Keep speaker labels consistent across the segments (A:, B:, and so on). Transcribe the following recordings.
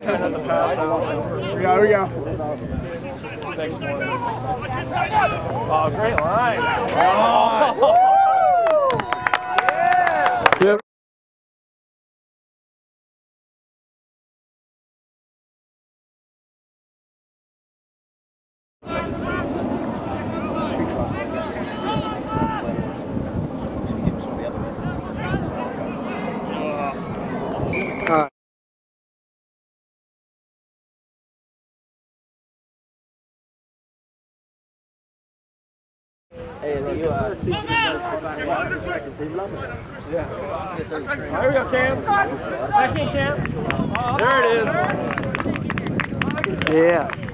A: Yeah, we go.
B: Thanks, Oh, great line.
A: Yep. Uh,
B: Here we go, Cam. Back in, Cam. There it is.
A: yes.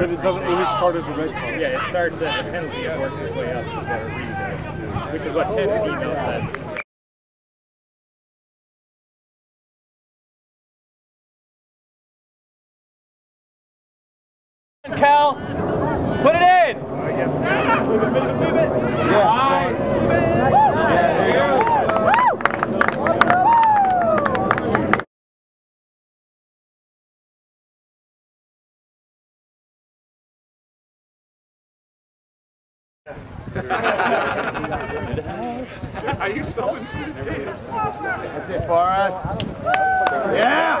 C: But it doesn't really start as a red card.
B: Yeah, it starts at the penalty and works its way up to the read, which is what Ken's email said. Cal, put it in. Move it, move it, move it. Nice. Yeah, there you go.
C: Are you so into this game?
A: That's it, Forrest. Yeah.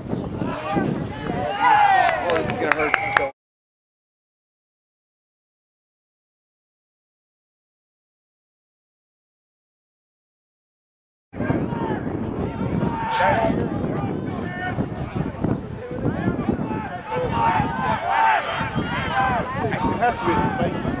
C: It has to be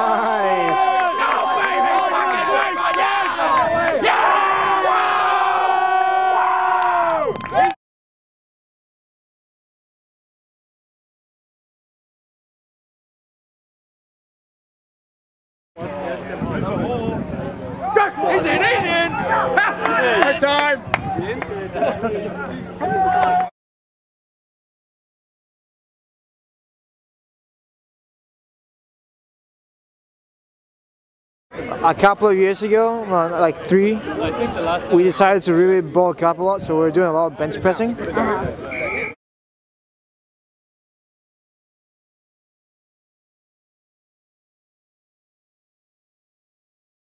B: Asian, Asian. Pass it. time.
A: A couple of years ago, uh, like three, we decided to really bulk up a lot, so we're doing a lot of bench pressing.